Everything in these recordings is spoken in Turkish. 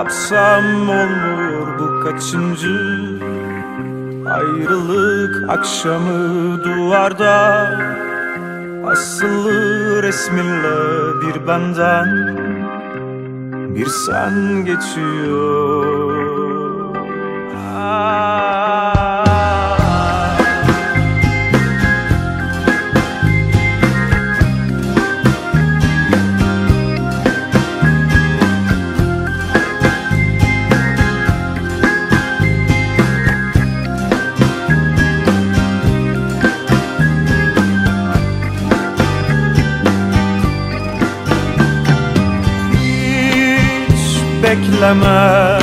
Yapsam olmuyor bu kaçıncı Ayrılık akşamı duvarda. Asılı resminle bir benden Bir sen geçiyor bekleme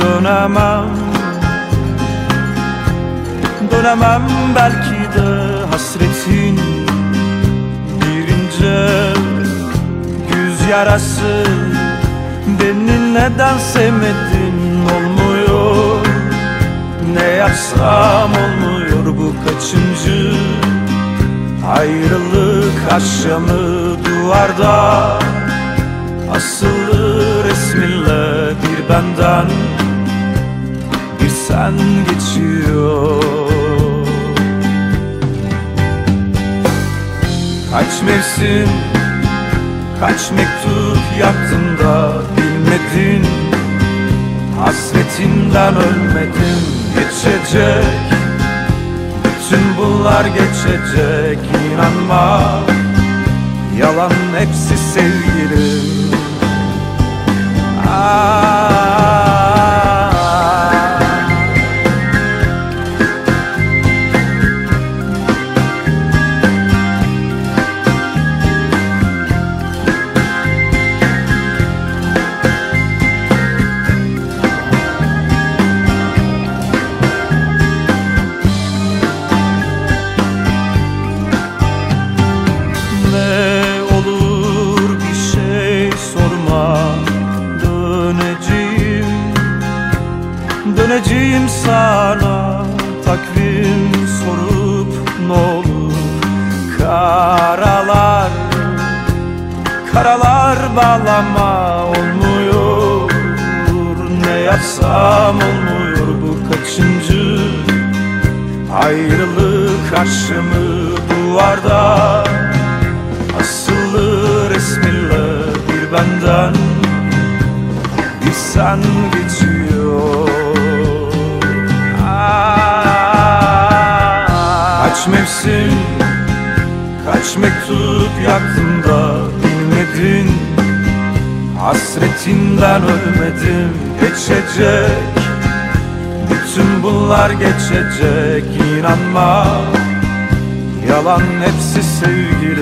Dönemem. Dönemem belki de hasretin Bir ince yarası. Beni neden sevmedin olmuyor. Ne yapsam olmuyor bu kaçıncı Ayrılık akşamı duvarda. Resminle benden Bir sen geçiyor. Kaç mevsim, kaç mektup yaktın da bilmedin? Hasretinden ölmedim geçecek. Bütün bunlar geçecek inanma. Yalan hepsi sevgilim Döneceğim sana Takvim sorup ne olur? Karalar Karalar bağlama olmuyor. Ne yapsam olmuyor bu kaçıncı? Ayrılık aşımı duvarda. Asılı resminle bir benden. Bir sen geçiyor Kaç mevsim, kaç mektup yaktım da bilmedin? Hasretinden ölmedim geçecek. Bütün bunlar geçecek inanma. Yalan hepsi sevgi